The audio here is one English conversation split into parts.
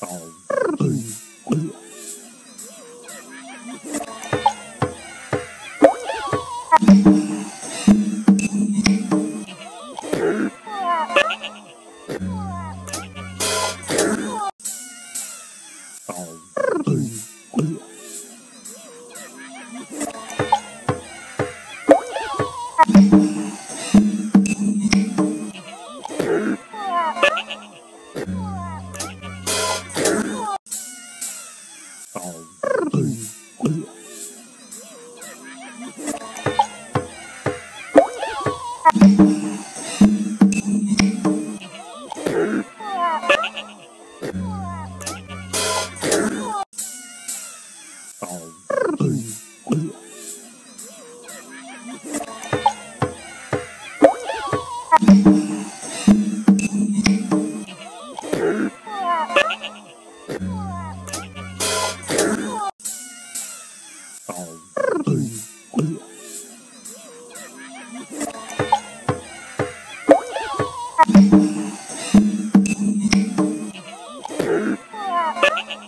Oh. Oh!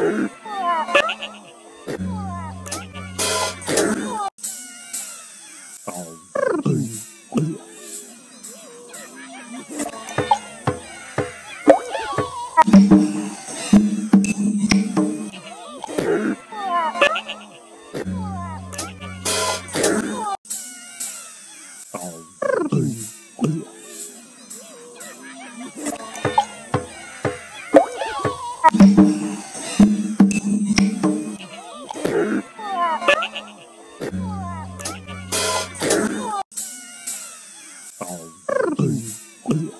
Hey! Oh.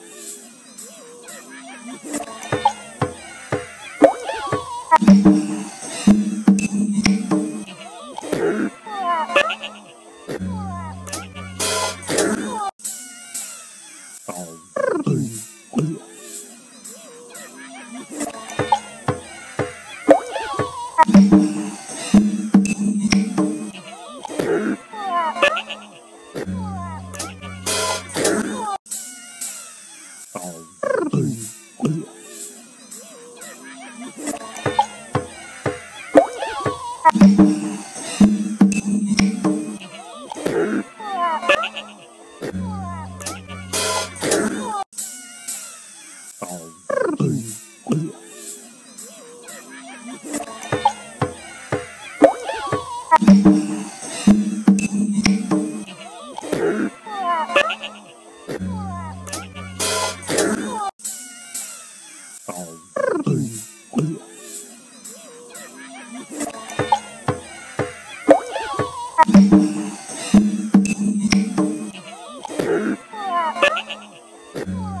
え っ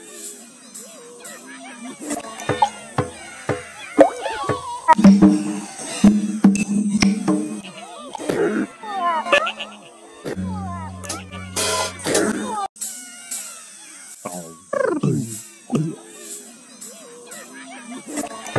Yeah.